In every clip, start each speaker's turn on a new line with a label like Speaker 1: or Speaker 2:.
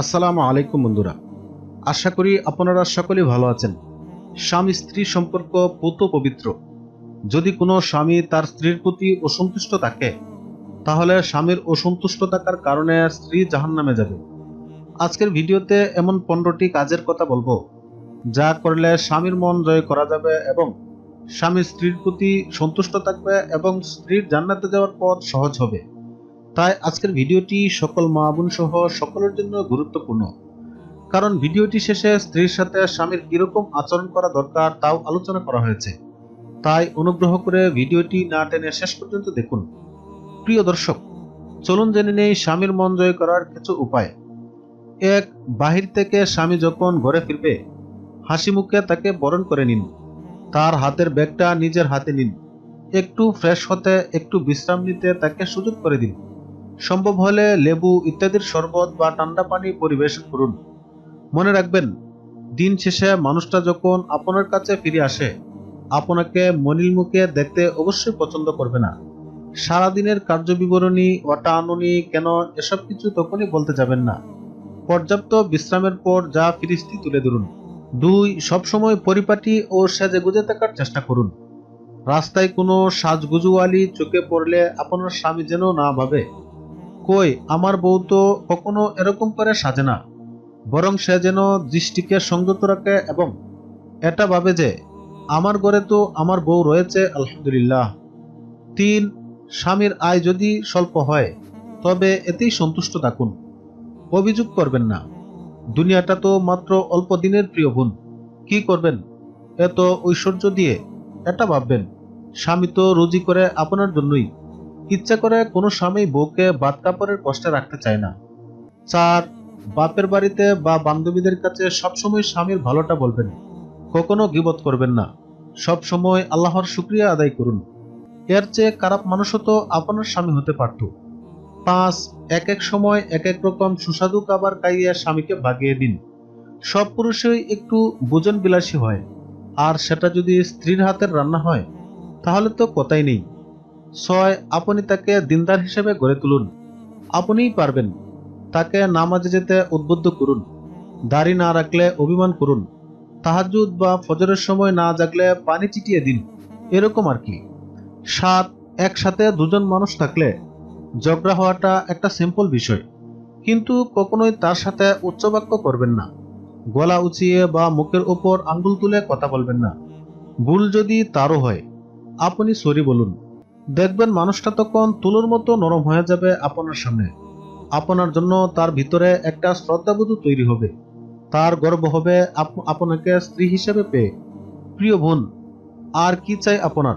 Speaker 1: আসসালামু আলাইকুম বন্ধুরা। আশা করি আপনারা সকলেই ভালো আছেন। স্বামী স্ত্রী সম্পর্ক পুত পবিত্র। যদি কোনো স্বামী তার স্ত্রীর প্রতি অসন্তুষ্ট থাকে, তাহলে স্বামীর অসন্তুষ্ট থাকার কারণে স্ত্রী জাহান নামে যাবে। আজকের ভিডিওতে এমন পনেরোটি কাজের কথা বলব, যা করলে স্বামীর মন জয় করা যাবে এবং স্বামী স্ত্রীর প্রতি সন্তুষ্ট থাকবে এবং স্ত্রীর জান্নাতে যাওয়ার পথ সহজ হবে। তাই আজকের ভিডিওটি সকল মা বোন সহ সকলের জন্য গুরুত্বপূর্ণ। কারণ ভিডিওটি শেষে স্ত্রীর সাথে স্বামীর কীরকম আচরণ করা দরকার তাও আলোচনা করা হয়েছে। তাই অনুগ্রহ করে ভিডিওটি না টেনে শেষ পর্যন্ত দেখুন। প্রিয় দর্শক, চলুন জেনে নেই স্বামীর মন জয় করার কিছু উপায়। এক, বাহির থেকে স্বামী যখন ঘরে ফিরবে, হাসি মুখে তাকে বরণ করে নিন। তার হাতের ব্যাগটা নিজের হাতে নিন। একটু ফ্রেশ হতে, একটু বিশ্রাম নিতে তাকে সুযোগ করে দিন। সম্ভব হলে লেবু ইত্যাদির শরবত বা ঠান্ডা পানি পরিবেশন করুন। মনে রাখবেন, দিন শেষে মানুষটা যখন আপনার কাছে ফিরে আসে, আপনাকে মনিল মুখে দেখতে অবশ্যই পছন্দ করবে না। সারাদিনের ওটা আনুনি কেন এসব কিছু তখনই বলতে যাবেন না। পর্যাপ্ত বিশ্রামের পর যা ফিরিস্তি তুলে ধরুন। দুই, সবসময় পরিপাটি ও সেজে গুজে থাকার চেষ্টা করুন। রাস্তায় কোনো সাজগুজুয়ালি চোখে পড়লে আপনার স্বামী যেন না ভাবে। কই আমার বউ তো কখনো এরকম করে সাজে না। বরং সে যেন দৃষ্টিকে সংযত রাখে এবং এটা ভাবে যে আমার ঘরে তো আমার বউ রয়েছে, আলহামদুলিল্লাহ। তিন, স্বামীর আয় যদি স্বল্প হয়, তবে এতেই সন্তুষ্ট থাকুন। অভিযোগ করবেন না। দুনিয়াটা তো মাত্র অল্প দিনের প্রিয় বোন। কি করবেন? এত ঐশ্বর্য দিয়ে এটা ভাববেন। স্বামী তো রুজি করে আপনার জন্যই। ইচ্ছা করে কোনো স্বামী বউকে বাদ কাপড়ের কষ্টে রাখতে চায় না। চার, বাপের বাড়িতে বা বান্ধবীদের কাছে সবসময় স্বামীর ভালোটা বলবেন। কখনো গিবত করবেন না। সব সময় আল্লাহর শুক্রিয়া আদায় করুন। এর চেয়ে খারাপ মানুষও তো আপনার স্বামী হতে পারত। পাঁচ, এক এক সময় এক এক রকম সুস্বাদু খাবার খাইয়ে স্বামীকে ভাগিয়ে দিন। সব পুরুষই একটু ভোজন বিলাসী হয়। আর সেটা যদি স্ত্রীর হাতের রান্না হয়, তাহলে তো কথাই নেই। ছয়, আপনি তাকে দিনদার হিসেবে গড়ে তুলুন। আপনিই পারবেন তাকে নামাজে যেতে উদ্বুদ্ধ করুন, দাড়ি না রাখলে অভিমান করুন তাহাজুদ বা ফজরের সময় না জাগলে পানি চিটিয়ে দিন। এরকম আর কি। সাত, একসাথে দুজন মানুষ থাকলে ঝগড়া হওয়াটা একটা সিম্পল বিষয়। কিন্তু কখনোই তার সাথে উচ্চবাক্য করবেন না। গলা উঁচিয়ে বা মুখের ওপর আঙ্গুল তুলে কথা বলবেন না। ভুল যদি তারও হয়, আপনি সরি বলুন। দেখবেন মানুষটা তখন তুলোর মতো নরম হয়ে যাবে আপনার সামনে। আপনার জন্য তার ভিতরে একটা শ্রদ্ধাবোধ তৈরি হবে। তার গর্ব হবে আপনাকে স্ত্রী হিসেবে পেয়ে। প্রিয় বোন, আর কি চাই আপনার?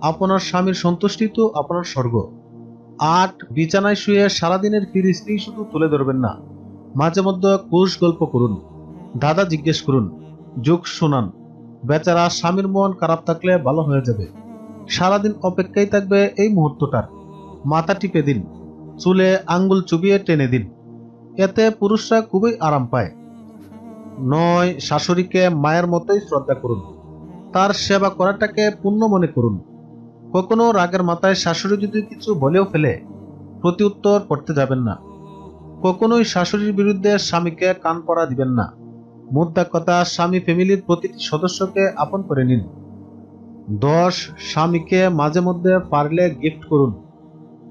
Speaker 1: আপনার স্বামীর সন্তুষ্টি তো আপনার স্বর্গ। আট, বিছানায় শুয়ে সারাদিনের ফিরিস্তি শুধু তুলে ধরবেন না। মাঝে মধ্যে কুশ গল্প করুন। দাদা জিজ্ঞেস করুন, যোগ শোনান, বেচারা স্বামীর মন খারাপ থাকলে ভালো হয়ে যাবে। সারাদিন অপেক্ষায় থাকবে এই মুহূর্তটার। মাথা টিপে দিন, চুলে আঙ্গুল চুবিয়ে টেনে দিন। এতে পুরুষরা খুবই আরাম পায়। নয়, শাশুড়িকে মায়ের মতোই শ্রদ্ধা করুন। তার সেবা করাটাকে পুণ্য মনে করুন। কখনো রাগের মাথায় শাশুড়ি যদি কিছু বলেও ফেলে, প্রতি উত্তর করতে যাবেন না। কখনোই শাশুড়ির বিরুদ্ধে স্বামীকে কান পড়া দিবেন না। মুদ্রা কথা স্বামী ফ্যামিলির প্রতিটি সদস্যকে আপন করে নিন। দশ স্বামীকে মাঝে মধ্যে পারলে গিফট করুন।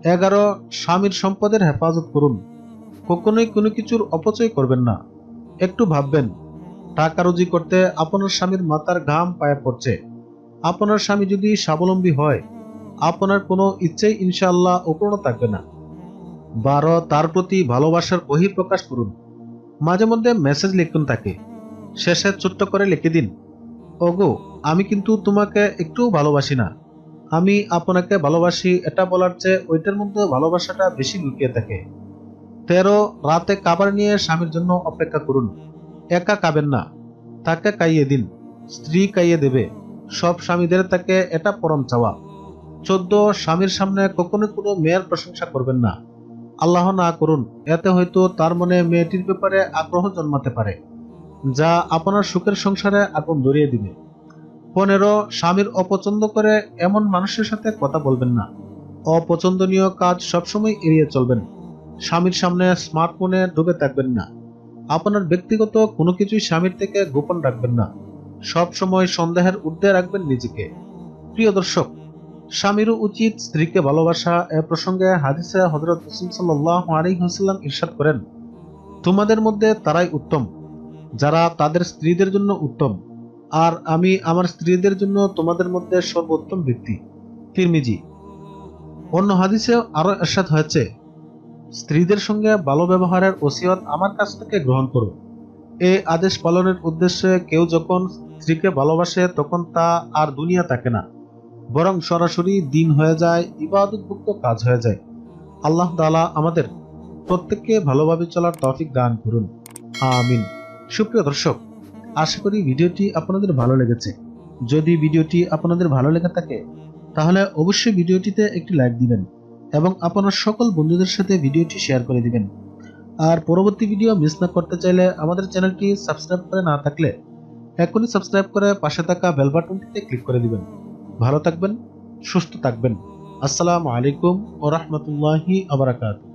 Speaker 1: এগারো স্বামীর সম্পদের হেফাজত করুন। কখনোই কোনো কিছুর অপচয় করবেন না। একটু ভাববেন, টাকা রুজি করতে আপনার স্বামীর মাথার ঘাম পায়ে পড়ছে। আপনার স্বামী যদি স্বাবলম্বী হয়, আপনার কোনো ইচ্ছেই ইনশাল্লাহ অপূর্ণ থাকবে না। বারো, তার প্রতি ভালোবাসার বহিঃপ্রকাশ করুন। মাঝে মধ্যে মেসেজ লিখুন তাকে। শেষে ছোট্ট করে লিখে দিন। ওগো আমি কিন্তু তোমাকে একটু ভালোবাসি না। আমি আপনাকে ভালোবাসি, এটা বলার চেয়ে ওইটার মধ্যে ভালোবাসাটা বেশি লুকিয়ে থাকে। তেরো, রাতে কাবার নিয়ে স্বামীর জন্য অপেক্ষা করুন। একা কাবেন না, তাকে কাইয়ে দিন, স্ত্রী কাইয়ে দেবে। সব স্বামীদের তাকে এটা পরম চাওয়া। চোদ্দ, স্বামীর সামনে কখনো কোনো মেয়ের প্রশংসা করবেন না। আল্লাহ না করুন, এতে হয়তো তার মনে মেয়েটির ব্যাপারে আগ্রহ জন্মাতে পারে। যা আপনার সুখের সংসারে আগুন ধরিয়ে দিবে। পনেরো স্বামীর অপছন্দ করে এমন মানুষের সাথে কথা বলবেন না। অপছন্দনীয় কাজ সবসময় এড়িয়ে চলবেন। স্বামীর সামনে স্মার্টফোনে ডুবে থাকবেন না। আপনার ব্যক্তিগত কোনো কিছুই স্বামীর থেকে গোপন রাখবেন না। সব সময় সন্দেহের ঊর্ধ্বে রাখবেন নিজেকে। প্রিয় দর্শক স্বামীরও উচিত স্ত্রীকে ভালোবাসা এ প্রসঙ্গে হাদিসে হজরত রসুল সাল্লাহ আলী হাসাল্লাম ইরশাদ করেন, তোমাদের মধ্যে তারাই উত্তম। যারা তাদের স্ত্রীদের জন্য উত্তম আর আমি আমার স্ত্রীদের জন্য তোমাদের মধ্যে সর্বোত্তম ব্যক্তি। তিরমিজি। অন্য হাদিসে আরও এরশাদ হয়েছে, স্ত্রীদের সঙ্গে ভালো ব্যবহারের ওসিয়ত আমার কাছ থেকে গ্রহণ করো। এই আদেশ পালনের উদ্দেশ্যে কেউ যখন স্ত্রীকে ভালোবাসে তখন তা আর দুনিয়া থাকে না, বরং সরাসরি দিন হয়ে যায়, ইবাদতভুক্ত কাজ হয়ে যায়। আল্লাহ তাআলা আমাদের প্রত্যেককে ভালোভাবে চলার তৌফিক দান করুন। আমিন। সুপ্রিয় দর্শক আশা করি ভিডিওটি আপনাদের ভালো লেগেছে। যদি ভিডিওটি আপনাদের ভালো লেগে থাকে, তাহলে অবশ্যই ভিডিওটিতে একটি লাইক দিবেন এবং আপনার সকল বন্ধুদের সাথে ভিডিওটি শেয়ার করে দিবেন। আর পরবর্তী ভিডিও মিস না করতে চাইলে আমাদের চ্যানেলটি সাবস্ক্রাইব করে না থাকলে এখনই সাবস্ক্রাইব করে পাশে থাকা বেল বাটনটিতে ক্লিক করে দিবেন। ভালো থাকবেন, সুস্থ থাকবেন। আসসালামু আলাইকুম ও রহমতুল্লাহি আবরাকাতু